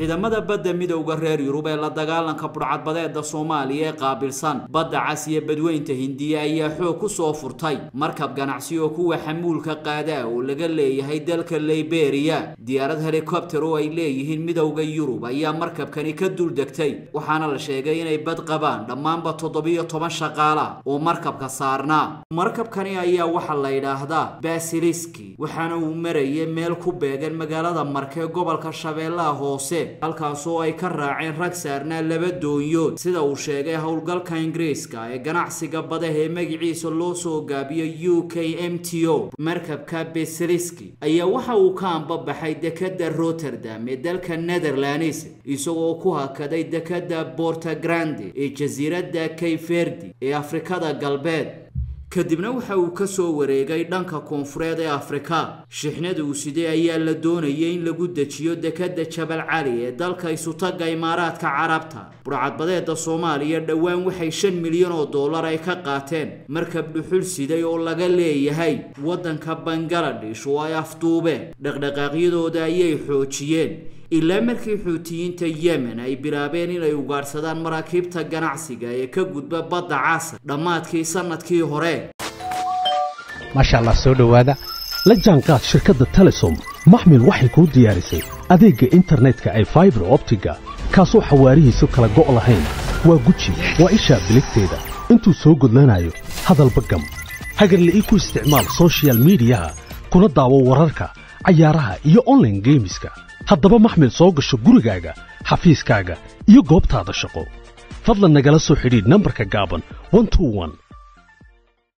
ciidamada badda midowda reer yurub ee la dagaalanka budhcadbadeeda soomaaliya ee qaabilsan badda cas iyo badweynta hindiya ayaa xoog ku soo furtay. Markab ganacsi oo kuwa xamuulka qaadaa oo laga leeyahay dalka liberiya diyaarad helikobter oo ay leeyihiin midowda yurub ayaa markabkani ka duldegtay waxaana la sheegay inay bad qabaan dhammaanba toddobiyo toban shaqaala oo markabka saarnaa. Markabkani ayaa waxaa la yidhaahdaa basiliski waxaana uu marayay meel ku beegan magaalada marke gobolka shabeellaha hoose halkaasoo ay ka raaceen rag saarnaa laba doonyood. Sida uu sheegay howlgalka ingiriiska ee ganacsiga badaha ee magaciisa loo soo gaabiyo u k m t o markabka beseliski ayaa waxa uu ka ambabaxay dekada rotterdam ee dalka netherlands isagoo ku hakaday dekada bortagrande ee jasiiradda kayferdi ee afrikada galbeed kadibna waxa uu ka soo wareegay dhanka koonfureed ee afrika. Shixnada uu siday ayaa la doonayay in lagu dejiyo dekadda jabal cali ee dalka isutaga imaaraadka carabta? Budhcadbadeeda soomaaliya dhowaan waxay shan milyan oo dollar ay ka qaateen. Markab dhuxul siday oo laga leeyahay. Waddanka bangaladesh oo ay afduubeen dhaqdhaqaaqyadooda ayay xoojiyeen ilaa markii xuutiyiinta yemen ay bilaabeen inay ugaadhsadaan maraakiibta ganacsiga ee ka gudba badda casar dhammaadkii sannadkii hore. Maasha allah soo dhowaada. La jaanqaad shirkadda telesom. Maxmil waxay kuu diyaarisay adeegga internetka ay faibar optiga kaasoo xawaarihiisu kala go' lahayn. Waa guji waa ishaa biligteeda. Intuu soo gudlanayo hadalba gam hagarle ii ku isticmaal sochial midiyaha kuna daawo wararka cayaaraha iyo onlaine geemiska haddaba maxmil soo gasho gurigaaga xafiiskaaga iyo goobtaada shaqo. fadlan nagala soo xidhiidh nambarka gaaban